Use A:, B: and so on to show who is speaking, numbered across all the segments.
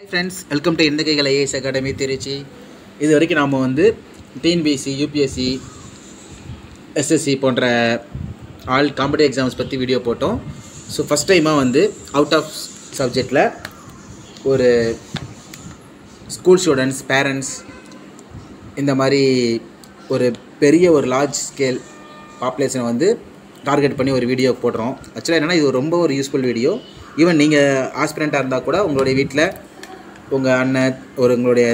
A: Hi friends welcome to இந்த கைகள் IAS academy Trichy இது வரைக்கும் நாம் வந்து டிஎன்பிஎஸ்சி யூபிஎஸ்சி எஸ்எஸ்சி போன்ற ஆல் காம்படிட்டிவ் எக்ஸாம்ஸ் பற்றி வீடியோ போட்டோம். ஸோ ஃபஸ்ட் டைமாக வந்து அவுட் ஆஃப் சப்ஜெக்டில் ஒரு ஸ்கூல் ஸ்டூடெண்ட்ஸ் பேரண்ட்ஸ் இந்த மாதிரி ஒரு பெரிய ஒரு லார்ஜ் ஸ்கேல் பாப்புலேஷனை வந்து டார்கெட் பண்ணி ஒரு வீடியோ போடுறோம். ஆக்சுவலாக என்னென்னா இது ரொம்ப ஒரு யூஸ்ஃபுல் வீடியோ ஈவன் நீங்கள் ஆஸ்பிரண்ட்டாக இருந்தால் கூட உங்களுடைய வீட்டில் உங்கள் அண்ணன் ஒரு உங்களுடைய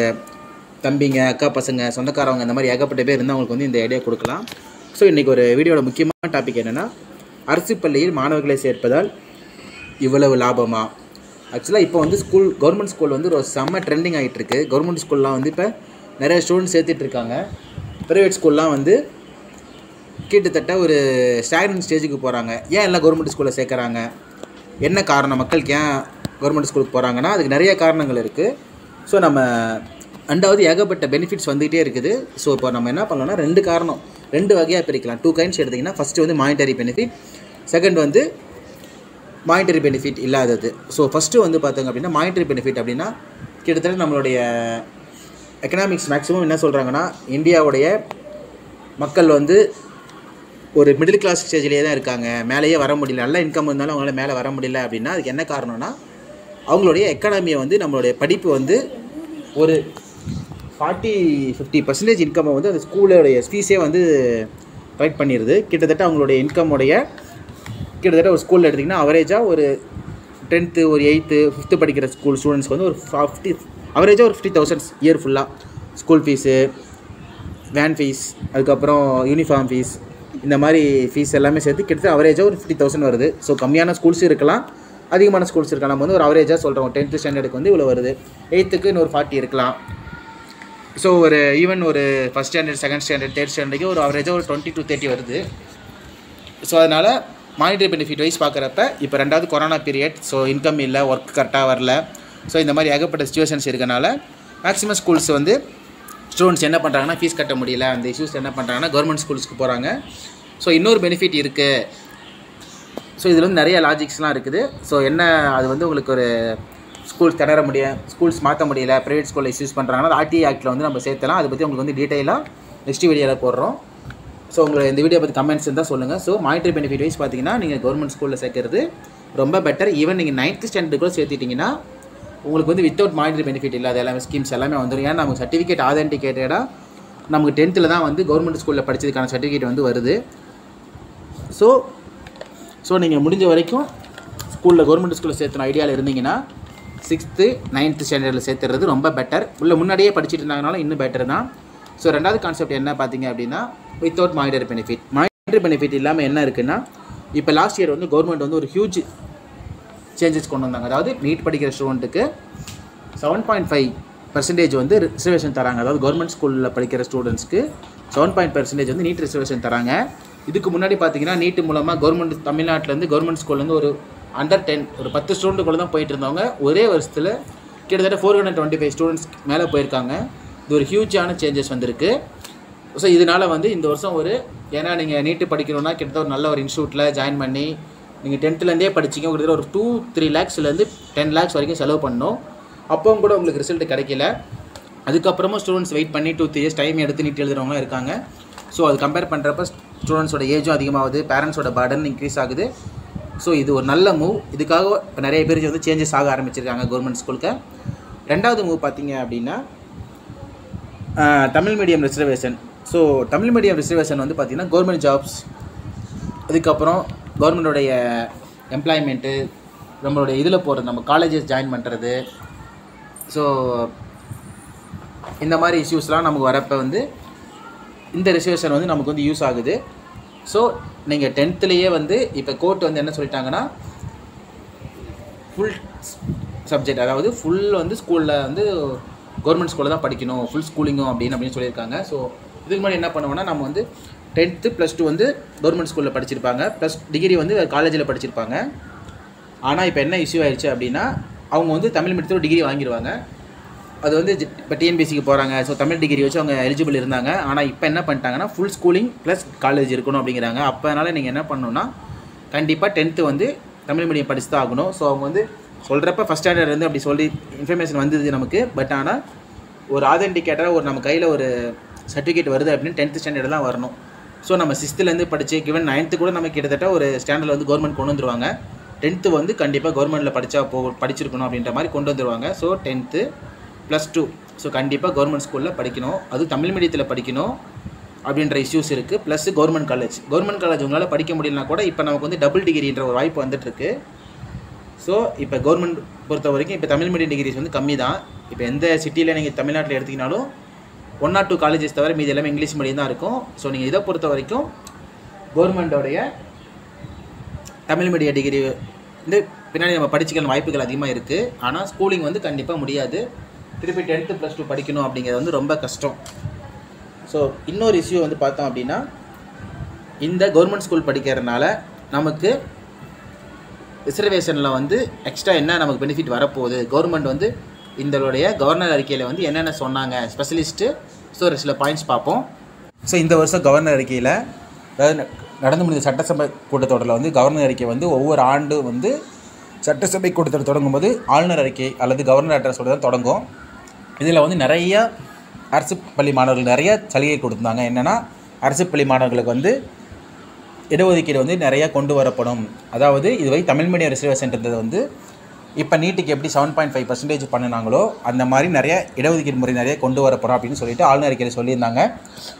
A: தம்பிங்க அக்கா பசங்க சொந்தக்காரவங்க இந்த மாதிரி ஏகப்பட்ட பேர் இருந்தால் அவங்களுக்கு வந்து இந்த ஐடியா கொடுக்கலாம். ஸோ இன்றைக்கி ஒரு வீடியோட முக்கியமான டாபிக் என்னென்னா அரசு பள்ளியில் மாணவர்களை சேர்ப்பதால் இவ்வளவு லாபமா? ஆக்சுவலாக இப்போ வந்து ஸ்கூல் கவர்மெண்ட் ஸ்கூல் வந்து ஒரு செம்ம ட்ரெண்டிங் ஆகிட்டுருக்கு கவர்மெண்ட் ஸ்கூல்லாம் வந்து இப்போ நிறைய ஸ்டூடெண்ட்ஸ் சேர்த்துட்டு இருக்காங்க. ப்ரைவேட் ஸ்கூல்லாம் வந்து கிட்டத்தட்ட ஒரு ஸ்டாக்னன் ஸ்டேஜுக்கு போகிறாங்க ஏன் எல்லாம் கவர்மெண்ட் ஸ்கூலில் சேர்க்குறாங்க? என்ன காரணம்? மக்களுக்கு ஏன் கவர்மெண்ட் ஸ்கூலுக்கு போகிறாங்கன்னா அதுக்கு நிறைய காரணங்கள் இருக்குது ஸோ நம்ம ரெண்டாவது ஏகப்பட்ட பெனிஃபிட்ஸ் வந்துகிட்டே இருக்குது. ஸோ இப்போ நம்ம என்ன பண்ணலாம்னா ரெண்டு காரணம். ரெண்டு வகையாக பிரிக்கலாம். டூ கைண்ட்ஸ் எடுத்திங்கன்னா ஃபஸ்ட்டு வந்து மானிட்டரி பெனிஃபிட் செகண்ட் வந்து மானிட்டரி பெனிஃபிட் இல்லாதது. ஸோ ஃபஸ்ட்டு வந்து பார்த்தோங்க அப்படின்னா மானிட்டரி பெனிஃபிட் அப்படின்னா கிட்டத்தட்ட நம்மளுடைய எக்கனாமிக்ஸ் மேக்ஸிமம் என்ன சொல்கிறாங்கன்னா இந்தியாவுடைய மக்கள் வந்து ஒரு மிடில் கிளாஸ் ஸ்டேஜ்லேயே தான் இருக்காங்க. மேலேயே வர முடியல. நல்ல இன்கம் இருந்தாலும் அவங்களால மேலே வர முடியல அப்படின்னா அதுக்கு என்ன காரணம்னா அவங்களுடைய எக்கானமியை வந்து நம்மளுடைய படிப்பு வந்து ஒரு ஃபார்ட்டி ஃபிஃப்டி பர்சன்டேஜ் இன்கம்மை வந்து அந்த ஸ்கூலுடைய ஃபீஸே வந்து கலெக்ட் பண்ணிடுது கிட்டத்தட்ட அவங்களுடைய இன்கம்முடைய கிட்டத்தட்ட ஒரு ஸ்கூலில் எடுத்திங்கன்னா அவரேஜாக ஒரு டென்த்து ஒரு எயித்து ஃபிஃப்த்து படிக்கிற ஸ்கூல் ஸ்டூடெண்ட்ஸ்க்கு வந்து ஒரு ஃபிஃப்டி அவரேஜாக ஒரு ஃபிஃப்டி தௌசண்ட்ஸ் இயர் ஃபுல்லாக ஸ்கூல் ஃபீஸு வேன் ஃபீஸ் அதுக்கப்புறம் யூனிஃபார்ம் ஃபீஸ் இந்த மாதிரி ஃபீஸ் எல்லாமே சேர்த்து கிட்டத்தட்ட அவரேஜாக ஒரு ஃபிஃப்டி தௌசண்ட் வருது. ஸோ கம்மியான ஸ்கூல்ஸும் இருக்கலாம். அதிகமான ஸ்கூல்ஸ் இருக்கலாம். நம்ம வந்து ஒரு அவரேஜாக சொல்கிறோம் டென்த்து ஸ்டாண்டர்டுக்கு வந்து இவ்வளோ வருது. எயித்துக்கு இன்னொரு ஃபார்ட்டி இருக்கலாம். ஸோ ஒரு ஈவன் ஒரு first standard second standard third ஸ்டாண்டர்டுக்கு ஒரு அவரேஜாக ஒரு டுவெண்ட்டி டு தேர்ட்டி வருது. ஸோ அதனால் மானிட்டரி பெனிஃபிட் வைஸ் பார்க்குறப்ப இப்போ ரெண்டாவது கொரோனா பீரியட் ஸோ இன்கம் இல்லை ஒர்க் கரெக்டாக வரல. ஸோ இந்த மாதிரி ஏகப்பட்ட சுச்சுவேஷன்ஸ் இருக்கனால மேக்ஸிமம் ஸ்கூல்ஸ் வந்து ஸ்டூடெண்ட்ஸ் என்ன பண்ணுறாங்கன்னா ஃபீஸ் கட்ட முடியல. அந்த இஷ்யூஸ் என்ன பண்ணுறாங்கன்னா கவர்மெண்ட் ஸ்கூல்ஸ்க்கு போகிறாங்க ஸோ இன்னொரு பெனிஃபிட் இருக்குது ஸோ இதில் வந்து நிறைய லாஜிக்ஸ்லாம் இருக்குது. ஸோ என்ன அது வந்து உங்களுக்கு ஒரு ஸ்கூல்ஸ் திணற முடிய ஸ்கூல்ஸ் மாற்ற முடியல ப்ரைவேட் ஸ்கூலில் யூஸ் பண்ணுறாங்கன்னா ஆர்டிஐ ஆக்டில் வந்து நம்ம சேர்த்தலாம். அதை பற்றி உங்களுக்கு வந்து டீட்டெயிலாக நெக்ஸ்ட் வீடியோவில் போடுறோம். ஸோ உங்களுக்கு இந்த வீடியோ பற்றி கமெண்ட்ஸ் இருந்தால் சொல்லுங்கள் ஸோ மானிட்டரி பெனிஃபிட் வைஸ் பார்த்தீங்கன்னா நீங்கள் கவர்மெண்ட் ஸ்கூலில் சேர்க்கறது ரொம்ப பெட்டர் ஈவன் நீங்கள் நைன்த் ஸ்டாண்டர்டு கூட சேர்த்துட்டிங்கன்னா உங்களுக்கு வந்து வித்தவுட் மானிட்டரி பெனிஃபிட் இல்லாத எல்லாமே ஸ்கீம்ஸ் எல்லாமே வந்துடும் ஏன்னா நமக்கு சர்டிஃபிகேட் ஆதென்டிகேட்டடாக நமக்கு டென்த்தில் தான் வந்து கவர்மெண்ட் ஸ்கூலில் படித்ததுக்கான சர்டிஃபிகேட் வந்து வருது. ஸோ ஸோ நீங்கள் முடிஞ்ச வரைக்கும் ஸ்கூலில் கவர்மெண்ட் ஸ்கூலில் சேர்த்துன ஐடியாவில் இருந்தீங்கன்னா சிக்ஸ்த்து நைன்த்து ஸ்டாண்டர்டில் சேர்த்துறது ரொம்ப பெட்டர் உள்ள முன்னாடியே படிச்சுட்டு இருந்தாங்கனாலும் இன்னும் பெட்டர் தான். ஸோ ரெண்டாவது கான்செப்ட் என்ன பார்த்தீங்க அப்படின்னா without monetary benefit monetary benefit இல்லாமல் என்ன இருக்குன்னா இப்போ லாஸ்ட் இயர் வந்து கவர்மெண்ட் வந்து ஒரு ஹியூஜ் சேஞ்சஸ் கொண்டு வந்தாங்க. அதாவது நீட் படிக்கிற ஸ்டூடெண்ட்டுக்கு செவன் பாயிண்ட் ஃபைவ் பர்சன்டேஜ் வந்து ரிசர்வேஷன் தராங்க. அதாவது கவர்மெண்ட் ஸ்கூலில் படிக்கிற ஸ்டூடெண்ட்ஸ்க்கு செவன் பாயிண்ட் பர்சன்டேஜ் வந்து நீட் ரிசர்வேஷன் தராங்க. இதுக்கு முன்னாடி பார்த்தீங்கன்னா நீட்டு மூலமாக கவர்மெண்ட் தமிழ்நாட்டிலேருந்து கவர்மெண்ட் ஸ்கூல்லேருந்து ஒரு அண்டர் டென் ஒரு பத்து ஸ்டூடெண்ட்டுக்குள்ள தான் போயிட்டு இருந்தவங்க ஒரே வருஷத்தில் கிட்டத்தட்ட four hundred twenty five students மேலே போயிருக்காங்க. இது ஒரு ஹியூஜான சேஞ்சஸ் வந்திருக்கு. ஸோ இதனால் வந்து இந்த வருஷம் ஒரு ஏன்னா நீங்கள் நீட்டு படிக்கணும்னா கிட்டத்தட்ட ஒரு நல்ல ஒரு இன்ஸ்டியூட்டில் ஜாயின் பண்ணி நீங்கள் டென்த்துலேருந்தே படிச்சிங்க. கிட்டத்தட்ட ஒரு டூ த்ரீ லேக்ஸ்லேருந்து டென் லேக்ஸ் வரைக்கும் செலவு பண்ணணும். அப்பவும் கூட உங்களுக்கு ரிசல்ட் கிடைக்கல. அதுக்கப்புறமா ஸ்டூடெண்ட்ஸ் வெயிட் பண்ணி டூ த்ரீ இயர்ஸ் டைம் எடுத்து நீட் எழுதுறவங்களாம் இருக்காங்க. ஸோ அது கம்பேர் பண்ணுறப்ப ஸ்டூடெண்ட்ஸோட ஏஜும் அதிகமாகுது பேரண்ட்ஸோட பர்டன் இன்க்ரீஸ் ஆகுது. ஸோ இது ஒரு நல்ல மூவ் இதுக்காக இப்போ நிறைய பேர் வந்து சேஞ்சஸ் ஆக ஆரம்பிச்சிருக்காங்க கவர்மெண்ட் ஸ்கூலுக்கு ரெண்டாவது மூவ் பார்த்தீங்க அப்படின்னா Tamil medium reservation so Tamil medium reservation வந்து பார்த்திங்கன்னா கவர்மெண்ட் ஜாப்ஸ் அதுக்கப்புறம் கவர்மெண்டோடைய எம்ப்ளாய்மெண்ட்டு நம்மளுடைய இதில் போகிறது நம்ம காலேஜஸ் ஜாயின் பண்ணுறது ஸோ இந்த மாதிரி இஷ்யூஸ்லாம் நமக்கு வரப்போ வந்து இந்த ரிசர்வேஷன் வந்து நமக்கு வந்து யூஸ் ஆகுது. ஸோ நீங்கள் டென்த்துலேயே வந்து இப்போ கோர்ட் வந்து என்ன சொல்லிட்டாங்கன்னா ஃபுல் சப்ஜெக்ட் அதாவது ஃபுல் வந்து ஸ்கூலில் வந்து கவர்மெண்ட் ஸ்கூலில் தான் படிக்கணும் ஃபுல் ஸ்கூலிங்கும் அப்படின்னு அப்படின்னு சொல்லியிருக்காங்க. ஸோ இதுக்கு முன்னாடி என்ன பண்ணுவோம்னா நம்ம வந்து டென்த்து ப்ளஸ் டூ வந்து கவர்மெண்ட் ஸ்கூலில் படிச்சிருப்பாங்க. ப்ளஸ் டிகிரி வந்து காலேஜில் படிச்சிருப்பாங்க. ஆனால் இப்போ என்ன இஷ்யூ ஆயிடுச்சு அப்படின்னா அவங்க வந்து தமிழ் மீடியத்தில் டிகிரி வாங்கிடுவாங்க அது வந்து இப்போ டிஎன்பிசிக்கு போகிறாங்க ஸோ தமிழ் டிகிரி வச்சு அவங்க எலிஜிபிள் இருந்தாங்க. ஆனால் இப்போ என்ன பண்ணிட்டாங்கன்னா ஃபுல் ஸ்கூலிங் ப்ளஸ் காலேஜ் இருக்கணும் அப்படிங்கிறாங்க. அப்போ அதனால் நீங்கள் என்ன பண்ணணும்னா கண்டிப்பாக டென்த்து வந்து தமிழ் மீடியம் படித்து தான் ஆகணும். ஸோ அவங்க வந்து சொல்கிறப்ப ஃபஸ்ட் ஸ்டாண்டர்ட் வந்து அப்படி சொல்லி இன்ஃபர்மேஷன் வந்தது நமக்கு. பட் ஆனால் ஒரு ஆதென்டிகேட்டராக ஒரு நம்ம கையில் ஒரு சர்டிஃபிகேட் வருது அப்படின்னு டென்த்து ஸ்டாண்டர்ட் தான் வரணும். ஸோ நம்ம சிக்ஸ்த்துலேருந்து படித்து கிவன் நைன்த்து கூட நமக்கு கிட்டத்தட்ட ஒரு ஸ்டாண்டர்டில் வந்து கவர்மெண்ட் கொண்டு வந்துருவாங்க. டென்த்து வந்து கண்டிப்பாக கவர்மெண்ட்டில் படித்தா போ படிச்சிருக்கணும் அப்படின்ற மாதிரி கொண்டு வந்துருவாங்க. So tenth plus two so கண்டிப்பாக கவர்மெண்ட் ஸ்கூலில் படிக்கணும். அது தமிழ் மீடியத்தில் படிக்கணும் அப்படின்ற இஷ்யூஸ் இருக்குது plus government college government college உங்களால் படிக்க முடியலனா கூட இப்போ நமக்கு வந்து டபுள் டிகிரின்ற ஒரு வாய்ப்பு வந்துட்டுருக்கு. ஸோ இப்போ கவர்மெண்ட் பொறுத்த வரைக்கும் இப்போ தமிழ் மீடியம் டிகிரிஸ் வந்து கம்மி தான் இப்போ எந்த சிட்டியில் நீங்கள் தமிழ்நாட்டில் எடுத்திங்கனாலும் ஒன் ஆர் டூ காலேஜஸ் தவிர மீதி எல்லாமே இங்கிலீஷ் மீடியம் தான் இருக்கும். ஸோ நீங்கள் இதை பொறுத்த வரைக்கும் கவர்மெண்டோடைய தமிழ் மீடியம் டிகிரி வந்து பின்னாடி நம்ம படிச்சுக்கலாம் வாய்ப்புகள் அதிகமாக இருக்குது ஆனால் ஸ்கூலிங் வந்து கண்டிப்பாக முடியாது. திருப்பி டென்த்து ப்ளஸ் டூ படிக்கணும் அப்படிங்கிறது வந்து ரொம்ப கஷ்டம். ஸோ இன்னொரு இஷ்யூ வந்து பார்த்தோம் அப்படின்னா இந்த கவர்மெண்ட் ஸ்கூல் படிக்கிறதுனால நமக்கு ரிசர்வேஷனில் வந்து எக்ஸ்ட்ரா என்ன நமக்கு பெனிஃபிட் வரப்போகுது? கவர்மெண்ட் வந்து இதனுடைய கவர்னர் அறிக்கையில் வந்து என்னென்ன சொன்னாங்க? ஸ்பெஷலிஸ்ட்டு ஸோ ஒரு சில பாயிண்ட்ஸ் பார்ப்போம். ஸோ இந்த வருஷம் கவர்னர் அறிக்கையில் நடந்து முடிந்த சட்டசபை கூட்டத்தொடரில் வந்து கவர்னர் அறிக்கை வந்து ஒவ்வொரு ஆண்டு வந்து சட்டசபை கூட்டத்தொடர் தொடங்கும்போது ஆளுநர் அறிக்கை அல்லது கவர்னர் அட்ரஸோடு தான் தொடங்கும். இதில் வந்து நிறைய அரசு பள்ளி மாணவர்கள் நிறைய சலுகை கொடுத்துருந்தாங்க என்னென்னா அரசு பள்ளி மாணவர்களுக்கு வந்து இடஒதுக்கீடு வந்து நிறையா கொண்டு வரப்படும். அதாவது இதுவரை தமிழ் மீடியம் ரிசர்வேஷன் இருந்தது வந்து இப்போ நீட்டுக்கு எப்படி செவன் பாயிண்ட் ஃபைவ் பர்சன்டேஜ் பண்ணினாங்களோ அந்த மாதிரி நிறைய இடஒதுக்கீடு முறை நிறைய கொண்டு வரப்போகிறோம் அப்படின்னு சொல்லிட்டு ஆளுநர் அறிக்கையில் சொல்லியிருந்தாங்க.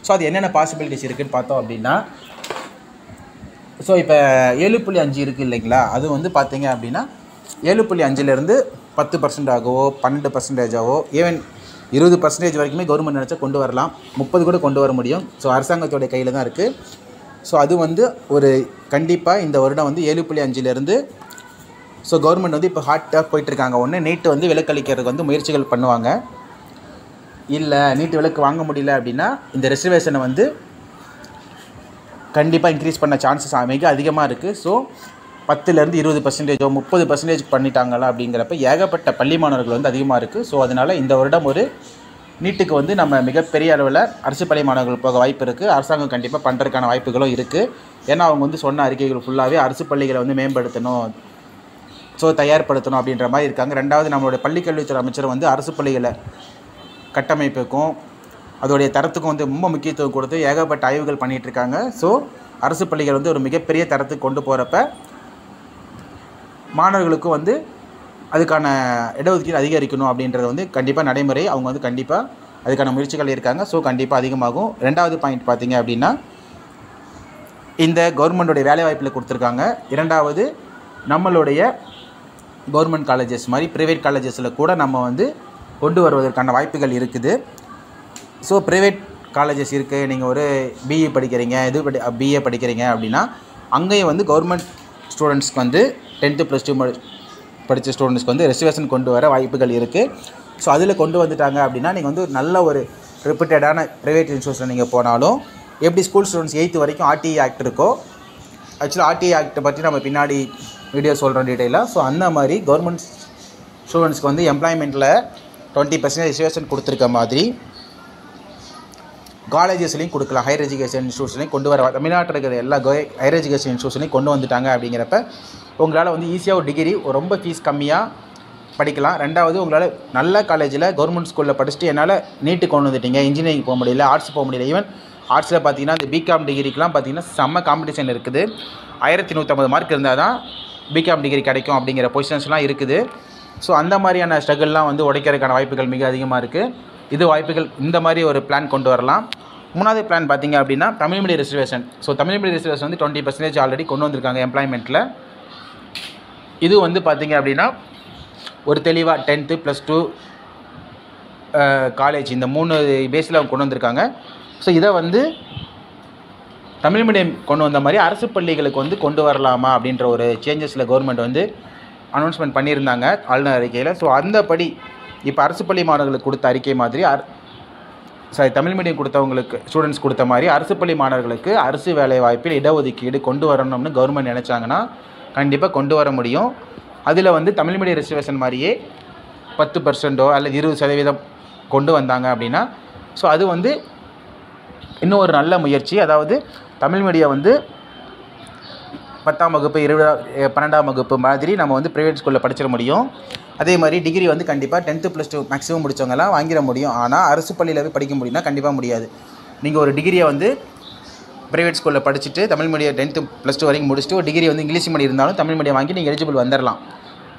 A: ஸோ அது என்னென்ன பாசிபிலிட்டிஸ் இருக்குதுன்னு பார்த்தோம் அப்படின்னா ஸோ இப்போ ஏழு புள்ளி அஞ்சு இருக்குது இல்லைங்களா? அது வந்து பார்த்தீங்க அப்படின்னா ஏழு புள்ளி அஞ்சுலேருந்து பத்து பர்சன்ட் ஆகவோ பன்னெண்டு பர்சன்டேஜாவோ ஈவன் இருபது பர்சன்டேஜ் வரைக்குமே கவர்மெண்ட் நினச்சா கொண்டு வரலாம். முப்பது கூட கொண்டு வர முடியும். ஸோ அரசாங்கத்தோட கையில் தான் இருக்குது ஸோ அது வந்து ஒரு கண்டிப்பாக இந்த வருடம் வந்து ஏழு புள்ளி அஞ்சுலேருந்து ஸோ கவர்மெண்ட் வந்து இப்போ ஹாட்டாக போயிட்டுருக்காங்க. ஒன்று நீட்டு வந்து விலக்களிக்கிறதுக்கு வந்து முயற்சிகள் பண்ணுவாங்க. இல்லை நீட்டு விலக்கு வாங்க முடியல அப்படின்னா இந்த ரிசர்வேஷனை வந்து கண்டிப்பாக இன்க்ரீஸ் பண்ண சான்சஸ் மிக அதிகமாக இருக்குது ஸோ பத்துலேருந்து இருபது பர்சன்டேஜோ முப்பது பர்சன்டேஜ் பண்ணிட்டாங்களா அப்படிங்கிறப்ப ஏகப்பட்ட பள்ளி மாணவர்கள் வந்து அதிகமாக இருக்குது ஸோ அதனால் இந்த வருடம் ஒரு நீட்டுக்கு வந்து நம்ம மிகப்பெரிய அளவில் அரசு பள்ளி மாணவர்கள் போக வாய்ப்பு இருக்குது அரசாங்கம் கண்டிப்பாக பண்ணுறதுக்கான வாய்ப்புகளும் இருக்குது ஏன்னா அவங்க வந்து சொன்ன அறிக்கைகள் ஃபுல்லாகவே அரசு பள்ளிகளை வந்து மேம்படுத்தணும் ஸோ தயார்படுத்தணும் அப்படின்ற மாதிரி இருக்காங்க. ரெண்டாவது நம்மளுடைய பள்ளிக்கல்வித்துறை அமைச்சர் வந்து அரசு பள்ளிகளை கட்டமைப்புக்கும் அதோடைய தரத்துக்கும் வந்து ரொம்ப முக்கியத்துவம் கொடுத்து ஏகப்பட்ட ஆய்வுகள் பண்ணிகிட்டு இருக்காங்க ஸோ அரசு பள்ளிகள் வந்து ஒரு மிகப்பெரிய தரத்துக்கு கொண்டு போகிறப்ப மாணவர்களுக்கும் வந்து அதுக்கான இடஒதுக்கீடு அதிகரிக்கணும் அப்படின்றது வந்து கண்டிப்பாக நடைமுறை. அவங்க வந்து கண்டிப்பாக அதுக்கான முயற்சிகள் இருக்காங்க ஸோ கண்டிப்பாக அதிகமாகும். ரெண்டாவது பாயிண்ட் பார்த்திங்க அப்படின்னா இந்த கவர்மெண்டோடைய வேலைவாய்ப்பில் கொடுத்துருக்காங்க. இரண்டாவது நம்மளுடைய கவர்மெண்ட் காலேஜஸ் மாதிரி ப்ரைவேட் காலேஜஸில் கூட நம்ம வந்து கொண்டு வருவதற்கான வாய்ப்புகள் இருக்குது. ஸோ ப்ரைவேட் காலேஜஸ் இருக்குது நீங்கள் ஒரு பிஇ படிக்கிறீங்க இது படி பிஏ படிக்கிறீங்க அப்படின்னா அங்கேயும் வந்து கவர்மெண்ட் ஸ்டூடெண்ட்ஸ்க்கு வந்து டென்த்து ப்ளஸ் டூ படித்த ஸ்டூடெண்ட்ஸ்க்கு வந்து ரிசர்வேஷன் கொண்டு வர வாய்ப்புகள் இருக்குது ஸோ அதில் கொண்டு வந்துட்டாங்க அப்படின்னா நீங்கள் வந்து நல்ல ஒரு ரிப்பீட்டடான ப்ரைவேட் இன்ஸ்டியூஷன் நீங்கள் போனாலும் எப்படி ஸ்கூல் ஸ்டூடெண்ட்ஸ் எயித்து வரைக்கும் ஆர்டிஐ ஆக்ட் இருக்கோ ஆக்சுவலாக ஆர்டிஐ ஆக்ட்டை பற்றி நம்ம பின்னாடி வீடியோ சொல்கிறோம் டீட்டெயிலாக ஸோ அந்த மாதிரி கவர்மெண்ட் ஸ்டூடெண்ட்ஸ்க்கு வந்து எம்ப்ளாய்மெண்ட்டில் டுவெண்ட்டி பர்சன்டேஜ் ரிசர்வேஷன் கொடுத்துருக்க மாதிரி காலேஜஸ்லையும் கொடுக்கலாம். ஹையர் எஜுகேஷன் இன்ஸ்டியூஷனையும் கொண்டு வர தமிழ்நாட்டில் இருக்கிற எல்லா ஹையர் எஜுகேஷன் இன்ஸ்டியூஷனையும் கொண்டு வந்துட்டாங்க அப்படிங்கிறப்ப உங்களால் வந்து ஈஸியாக ஒரு டிகிரி ரொம்ப ஃபீஸ் கம்மியாக படிக்கலாம். ரெண்டாவது உங்களால் நல்ல காலேஜில் கவர்மெண்ட் ஸ்கூலில் படிச்சுட்டு என்னால் நீட்டு கொண்டு வந்துட்டீங்க. இன்ஜினியரிங் போக முடியல ஆர்ட்ஸ் போக முடியல. ஈவன் ஆர்ட்ஸில் பார்த்தீங்கன்னா இந்த பிகாம் டிகிரிக்கெலாம் பார்த்தீங்கன்னா செம்ம காம்படிஷன் இருக்குது. ஆயிரத்தி நூற்றம்பது மார்க் இருந்தால் தான் பிகாம் டிகிரி கிடைக்கும் அப்படிங்கிற பொசிஷன்ஸ்லாம் இருக்குது. ஸோ அந்த மாதிரியான ஸ்ட்ரகிள்லாம் வந்து உடைக்கிறதுக்கான வாய்ப்புகள் மிக அதிகமாக இருக்குது இது வாய்ப்புகள் இந்த மாதிரி ஒரு பிளான் கொண்டு வரலாம். மூணாவது பிளான் பார்த்தீங்க அப்படின்னா Tamil medium reservation so Tamil medium reservation வந்து டுவெண்ட்டி பர்சன்டேஜ் ஆல்ரெடி கொண்டு வந்திருக்காங்க எம்ப்ளாய்மெண்ட்டில் இது வந்து பார்த்திங்க அப்படின்னா ஒரு தெளிவாக டென்த்து ப்ளஸ் டூ காலேஜ் இந்த மூணு பேஸில் அவங்க கொண்டு வந்திருக்காங்க. ஸோ இதை வந்து தமிழ் மீடியம் கொண்டு வந்த மாதிரி அரசு பள்ளிகளுக்கு வந்து கொண்டு வரலாமா அப்படின்ற ஒரு சேஞ்சஸில் கவர்மெண்ட் வந்து அனௌன்ஸ்மெண்ட் பண்ணியிருந்தாங்க ஆளுநர் அறிக்கையில். ஸோ அந்தபடி இப்போ அரசு பள்ளி மாணவர்களுக்கு கொடுத்த அறிக்கை மாதிரி அர் சாரி தமிழ் மீடியம் கொடுத்தவங்களுக்கு ஸ்டூடெண்ட்ஸ் கொடுத்த மாதிரி அரசு பள்ளி மாணவர்களுக்கு அரசு வேலை வாய்ப்பில் இடஒதுக்கீடு கொண்டு வரணும்னு கவர்மெண்ட் நினச்சாங்கன்னா கண்டிப்பாக கொண்டு வர முடியும். அதில் வந்து தமிழ் மீடியம் ரிசர்வேஷன் மாதிரியே பத்து பர்சன்ட்டோ அல்லது இருபது சதவீதம் கொண்டு வந்தாங்க அப்படின்னா ஸோ அது வந்து இன்னும் ஒரு நல்ல முயற்சி. அதாவது தமிழ் மீடியம் வந்து பத்தாம் வகுப்பு இருபதா பன்னெண்டாம் வகுப்பு மாதிரி நம்ம வந்து ப்ரைவேட் ஸ்கூலில் படிச்சிட முடியும். அதே மாதிரி டிகிரி வந்து கண்டிப்பாக டென்த்து ப்ளஸ் டூ மேக்ஸிமம் முடித்தவங்கலாம் வாங்கிட முடியும். ஆனால் அரசு பள்ளியில் போய் படிக்க முடியும்னா கண்டிப்பாக முடியாது. நீங்கள் ஒரு டிகிரியை வந்து ப்ரைவேட் ஸ்கூலில் படிச்சுட்டு Tamil medium tenth plus two வரைக்கும் முடிச்சுட்டு ஒரு டிகிரி வந்து இங்கிலீஷ் மீடியம் இருந்தாலும் தமிழ் மீடியம் வாங்கி நீங்கள் எலிஜிபிள் வந்துடலாம்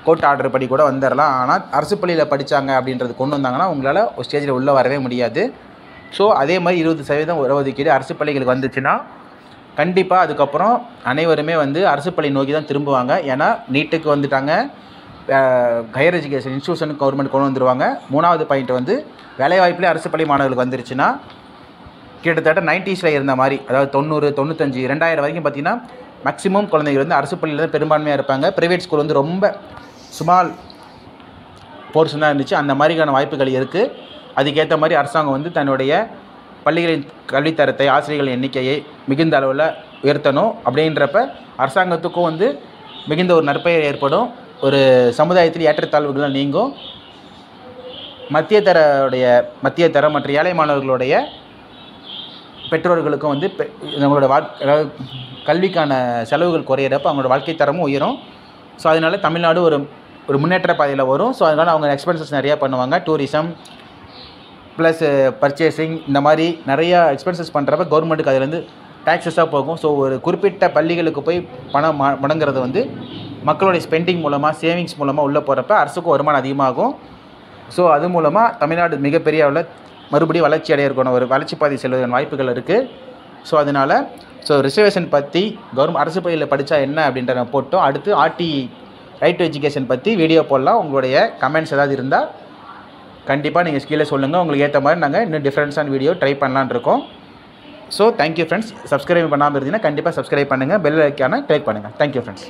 A: கோர்ட் ஆர்டர் படி கூட வந்துடலாம் ஆனால் அரசு பள்ளியில் படித்தாங்க அப்படின்றது கொண்டு வந்தாங்கன்னா உங்களால் ஒரு ஸ்டேஜில் உள்ளே வரவே முடியாது. ஸோ அதே மாதிரி இருபது சதவீதம் ஒதுக்கீடு அரசு பள்ளிகளுக்கு வந்துச்சுன்னா கண்டிப்பாக அதுக்கப்புறம் அனைவருமே வந்து அரசு பள்ளி நோக்கி தான் திரும்புவாங்க. ஏன்னா நீட்டுக்கு வந்துட்டாங்க. ஹையர் எஜுகேஷன் இன்ஸ்டியூஷனுக்கு கவர்மெண்ட் கொண்டு வந்துருவாங்க. மூணாவது பாயிண்ட் வந்து வேலைவாய்ப்புலேயே அரசு பள்ளி மாணவர்களுக்கு வந்துருச்சுன்னா கிட்டத்தட்ட நைன்ட்டீஸில் இருந்த மாதிரி அதாவது தொண்ணூறு தொண்ணூத்தஞ்சு ரெண்டாயிரம் வரைக்கும் பார்த்திங்கன்னா மேக்ஸிமம் குழந்தைகள் வந்து அரசு பள்ளியில் தான் பெரும்பான்மையாக இருப்பாங்க. ப்ரைவேட் ஸ்கூல் வந்து ரொம்ப சுமால் போர்ஷன் தான் இருந்துச்சு. அந்த மாதிரியான வாய்ப்புகள் இருக்குது அதுக்கேற்ற மாதிரி அரசாங்கம் வந்து தன்னுடைய பள்ளிகளின் கல்வித்தரத்தை ஆசிரியர்கள் எண்ணிக்கையை மிகுந்த அளவில் உயர்த்தணும். அப்படின்றப்ப அரசாங்கத்துக்கும் வந்து மிகுந்த ஒரு நற்பெயர் ஏற்படும். ஒரு சமுதாயத்தில் ஏற்றத்தாழ்வுகள்லாம் நீங்கும். மத்திய தரோடைய மத்திய தரம் மற்ற ஏழை மாணவர்களுடைய பெற்றோர்களுக்கும் வந்து பெ- நம்மளோட வாழ் அதாவது கல்விக்கான செலவுகள் குறையிறப்ப அவங்களோட வாழ்க்கை தரமும் உயரும். ஸோ அதனால தமிழ்நாடு ஒரு ஒரு முன்னேற்ற பாதையில் வரும். ஸோ அதனால் அவங்க எக்ஸ்பென்சஸ் நிறையா பண்ணுவாங்க. டூரிசம் ப்ளஸ் பர்ச்சேசிங் இந்த மாதிரி நிறையா எக்ஸ்பென்சஸ் பண்ணுறப்ப கவர்மெண்ட்டுக்கு அதுலேருந்து டேக்ஸஸாக போகும். ஸோ ஒரு குறிப்பிட்ட பள்ளிகளுக்கு போய் பணம் ம- வந்து மக்களுடைய ஸ்பெண்டிங் மூலமாக சேவிங்ஸ் மூலமாக உள்ளே போகிறப்ப அரசுக்கும் வருமானம் அதிகமாகும். ஸோ அது மூலமாக தமிழ்நாடு மிகப்பெரிய அளவில் மறுபடியும் வளர்ச்சி அடைய இருக்கணும் ஒரு வளர்ச்சி பாதை செல்வதன் வாய்ப்புகள் இருக்குது ஸோ அதனால் ஸோ ரிசர்வேஷன் பற்றி கவர்மெண்ட் அரசு பள்ளியில் படித்தா என்ன அப்படின்ற நான் போட்டோம். அடுத்து ஆர்டி ரைட் டு எஜுகேஷன் பற்றி வீடியோ போடலாம். உங்களுடைய கமெண்ட்ஸ் ஏதாவது இருந்தால் கண்டிப்பாக நீங்கள் கீழே சொல்லுங்கள் உங்களுக்கு ஏற்ற மாதிரி நாங்கள் இன்னும் டிஃப்ரெண்ட்ஸான வீடியோ ட்ரை பண்ணலான்னு இருக்கோம். ஸோ தேங்க்யூ ஃப்ரெண்ட்ஸ் சப்ஸ்கிரைப் பண்ணாமல் இருந்தீங்கன்னா கண்டிப்பாக சப்ஸ்கிரைப் பண்ணுங்கள் பெல் ஐக்கான கிளிக் பண்ணுங்கள் தேங்க்யூ ஃப்ரெண்ட்ஸ்